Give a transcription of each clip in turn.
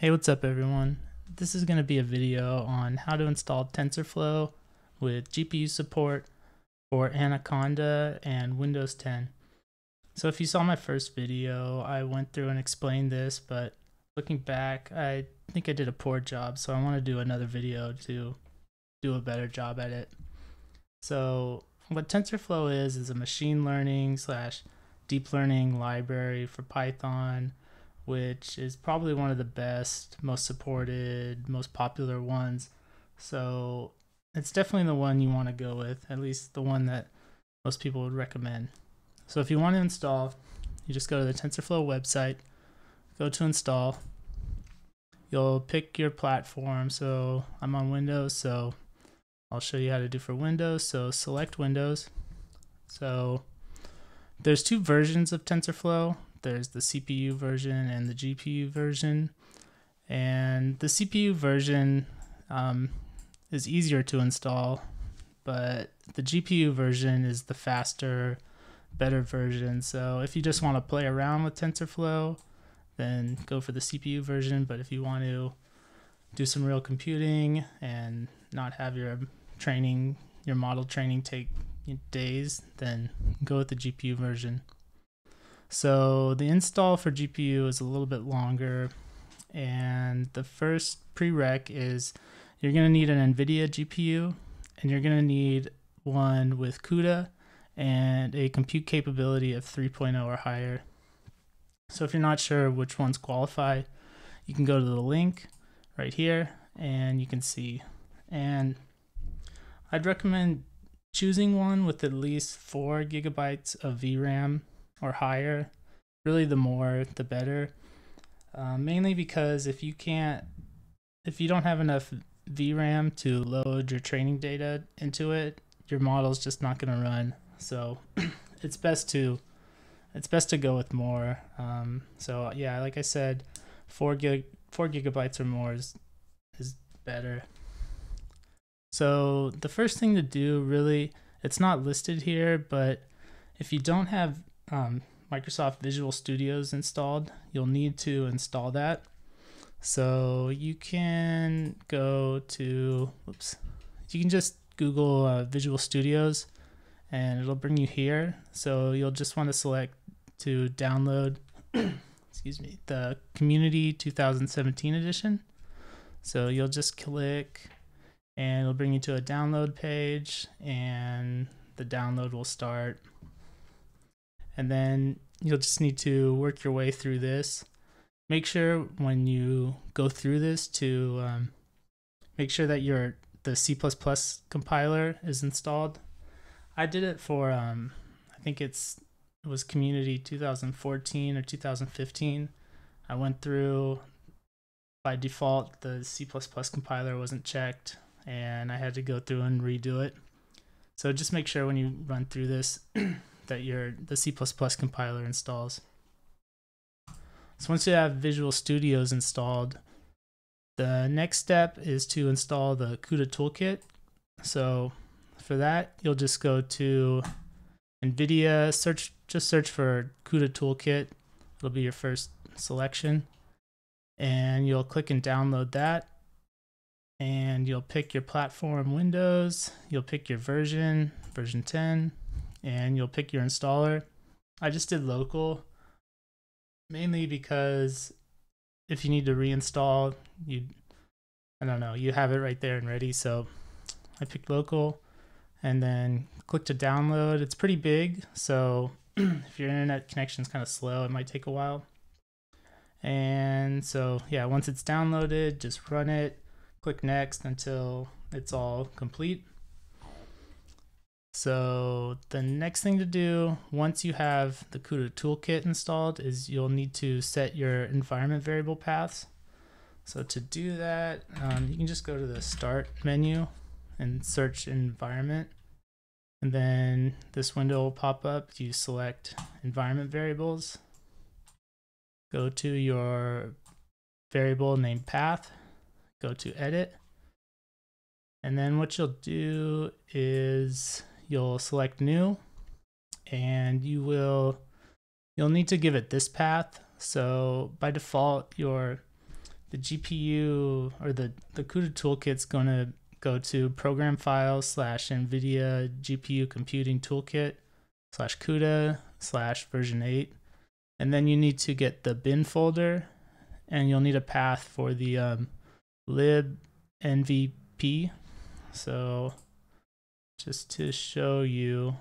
Hey, what's up everyone? This is going to be a video on how to install TensorFlow with GPU support for Anaconda and Windows 10. So if you saw my first video, I went through and explained this, but looking back, I think I did a poor job, so I want to do another video to do a better job at it. So what TensorFlow is, is a machine learning slash deep learning library for Python which is probably one of the best, most supported, most popular ones. So it's definitely the one you want to go with, at least the one that most people would recommend. So if you want to install, you just go to the TensorFlow website, go to install. You'll pick your platform. So I'm on Windows, so I'll show you how to do for Windows. So select Windows. So there's two versions of TensorFlow there's the CPU version and the GPU version. And the CPU version um, is easier to install, but the GPU version is the faster, better version. So if you just want to play around with TensorFlow, then go for the CPU version. But if you want to do some real computing and not have your training, your model training take days, then go with the GPU version. So the install for GPU is a little bit longer. And the first prereq is you're going to need an NVIDIA GPU and you're going to need one with CUDA and a compute capability of 3.0 or higher. So if you're not sure which ones qualify, you can go to the link right here and you can see. And I'd recommend choosing one with at least four gigabytes of VRAM or higher. Really, the more, the better. Uh, mainly because if you can't, if you don't have enough VRAM to load your training data into it, your model's just not going to run. So it's best to, it's best to go with more. Um, so yeah, like I said, four gig, four gigabytes or more is, is better. So the first thing to do really, it's not listed here, but if you don't have um, Microsoft Visual Studios installed, you'll need to install that. So you can go to, oops, you can just Google uh, Visual Studios and it'll bring you here. So you'll just want to select to download, excuse me, the Community 2017 edition. So you'll just click and it'll bring you to a download page and the download will start and then you'll just need to work your way through this. Make sure when you go through this to um, make sure that your the C++ compiler is installed. I did it for um, I think it's it was Community 2014 or 2015. I went through by default the C++ compiler wasn't checked and I had to go through and redo it. So just make sure when you run through this that your the C++ compiler installs. So once you have Visual Studios installed, the next step is to install the CUDA toolkit. So for that, you'll just go to NVIDIA, search just search for CUDA toolkit. It'll be your first selection. And you'll click and download that. And you'll pick your platform Windows. You'll pick your version, version 10 and you'll pick your installer. I just did local mainly because if you need to reinstall, you I don't know, you have it right there and ready. So I picked local and then click to download. It's pretty big, so if your internet connection is kind of slow, it might take a while. And so yeah, once it's downloaded, just run it, click next until it's all complete. So the next thing to do once you have the CUDA toolkit installed is you'll need to set your environment variable paths. So to do that, um, you can just go to the start menu and search environment. And then this window will pop up. You select environment variables. Go to your variable named path. Go to edit. And then what you'll do is you'll select new and you will you'll need to give it this path so by default your the GPU or the, the CUDA toolkit's going to go to program files slash NVIDIA GPU computing toolkit slash CUDA slash version 8. And then you need to get the bin folder and you'll need a path for the um, lib NVP. So just to show you,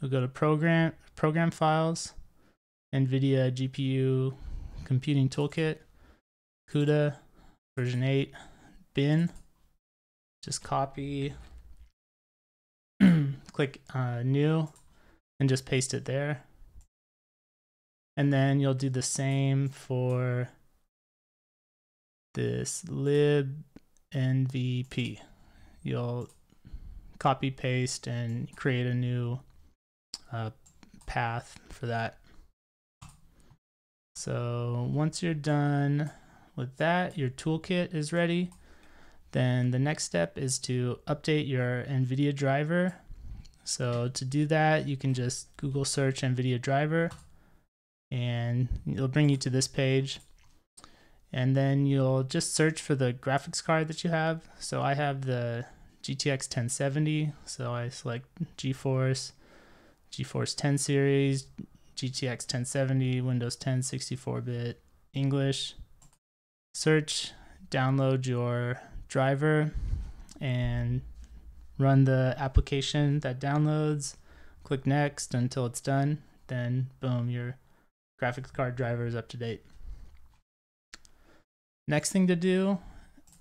you'll go to program, program files, NVIDIA GPU computing toolkit, CUDA version 8, bin, just copy, click uh, new, and just paste it there. And then you'll do the same for this lib NVP. You'll copy paste and create a new uh, path for that. So once you're done with that, your toolkit is ready. Then the next step is to update your NVIDIA driver. So to do that, you can just Google search NVIDIA driver and it'll bring you to this page. And then you'll just search for the graphics card that you have. So I have the GTX 1070, so I select GeForce, GeForce 10 series, GTX 1070, Windows 10 64-bit English. Search, download your driver and run the application that downloads. Click next until it's done. Then boom, your graphics card driver is up to date. Next thing to do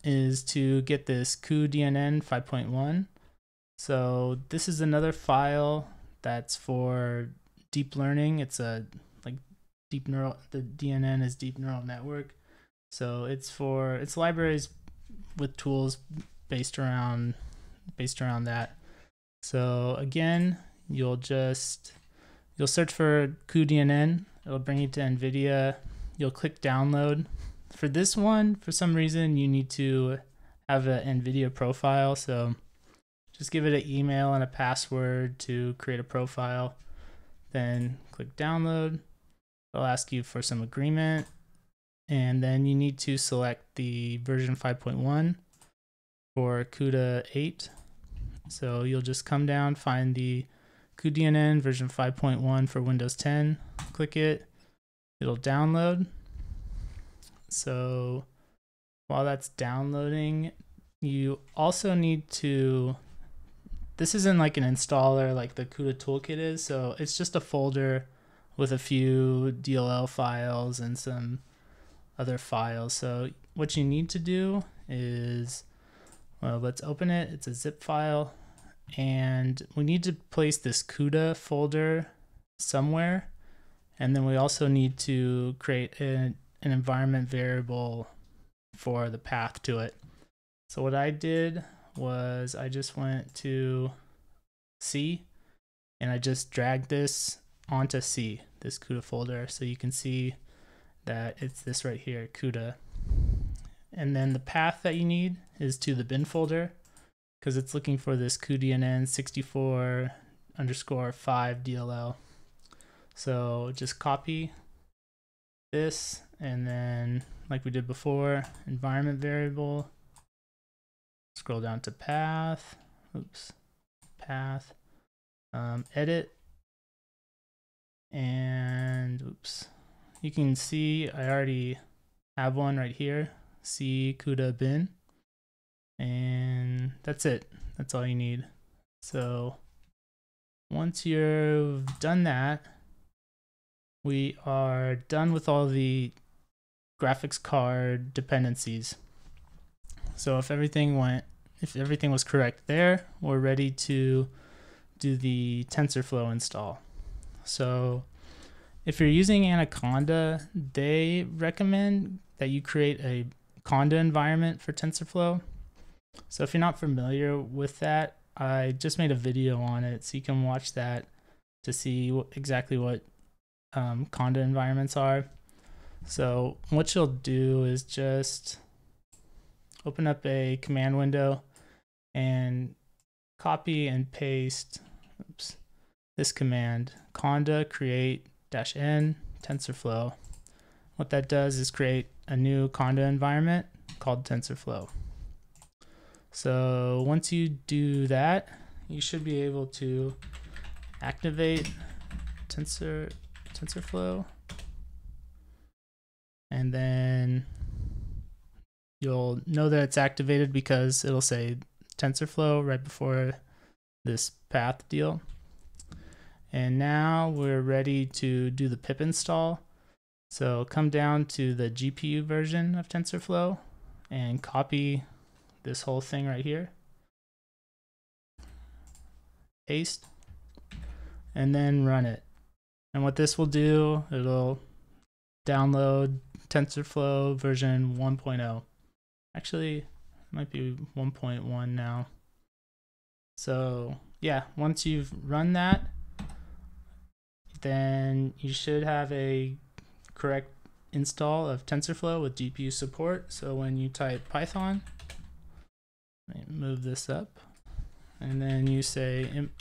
is to get this cuDNN 5.1. So this is another file that's for deep learning. It's a like deep neural the DNN is deep neural network. So it's for it's libraries with tools based around based around that. So again, you'll just you'll search for cuDNN. It'll bring you to NVIDIA. You'll click download. For this one, for some reason, you need to have an NVIDIA profile. So just give it an email and a password to create a profile. Then click download. It'll ask you for some agreement. And then you need to select the version 5.1 for CUDA 8. So you'll just come down, find the cuDNN version 5.1 for Windows 10, click it, it'll download. So while that's downloading, you also need to, this isn't like an installer like the CUDA toolkit is, so it's just a folder with a few DLL files and some other files. So what you need to do is well, let's open it. It's a zip file. And we need to place this CUDA folder somewhere. And then we also need to create an, an environment variable for the path to it. So what I did was I just went to C and I just dragged this onto C, this CUDA folder. So you can see that it's this right here, CUDA. And then the path that you need is to the bin folder because it's looking for this cuDNN 64 underscore 5 DLL. So just copy this and then like we did before, environment variable, scroll down to path, oops, path, um, edit, and oops, you can see I already have one right here, C CUDA bin. And that's it. That's all you need. So once you've done that, we are done with all the graphics card dependencies. So if everything went, if everything was correct there, we're ready to do the TensorFlow install. So if you're using Anaconda, they recommend that you create a Conda environment for TensorFlow. So if you're not familiar with that, I just made a video on it, so you can watch that to see exactly what um, Conda environments are. So what you'll do is just open up a command window and copy and paste oops, this command conda create dash n tensorflow. What that does is create a new Conda environment called TensorFlow. So once you do that, you should be able to activate Tensor TensorFlow, and then you'll know that it's activated because it'll say TensorFlow right before this path deal. And now we're ready to do the pip install. So come down to the GPU version of TensorFlow and copy this whole thing right here. Paste. And then run it. And what this will do, it'll download TensorFlow version 1.0. Actually, might be 1.1 now. So yeah, once you've run that, then you should have a correct install of TensorFlow with GPU support. So when you type Python, move this up, and then you say imp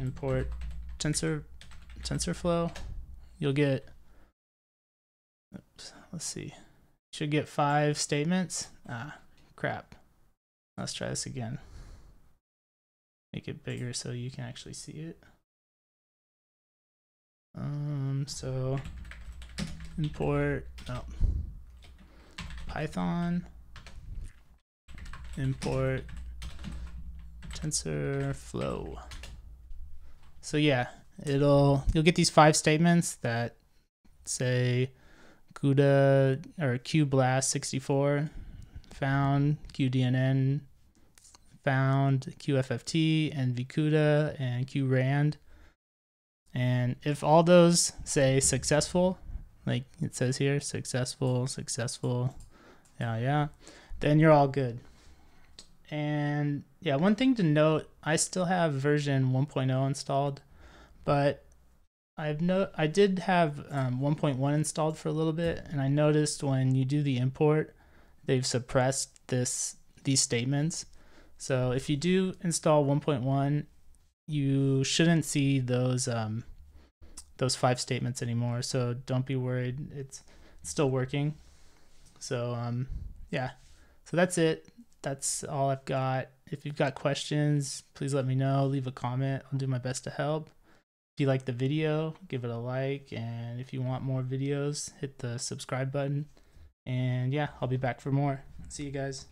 import Tensor TensorFlow, you'll get. Let's see. Should get five statements. Ah, crap. Let's try this again. Make it bigger so you can actually see it. Um, so import no Python import TensorFlow. So yeah, it'll you'll get these five statements that say CUDA or cuBLAS64 found cuDNN found cuFFT and VCUDA and cuRAND. And if all those say successful, like it says here, successful, successful, yeah, yeah, then you're all good. And yeah, one thing to note, I still have version 1.0 installed, but I've no, I did have um, 1.1 installed for a little bit, and I noticed when you do the import, they've suppressed this these statements. So if you do install 1.1, you shouldn't see those um, those five statements anymore. So don't be worried. It's, still working. So um, yeah. So that's it. That's all I've got. If you've got questions, please let me know. Leave a comment. I'll do my best to help. If you like the video, give it a like. And if you want more videos, hit the subscribe button. And yeah, I'll be back for more. See you guys.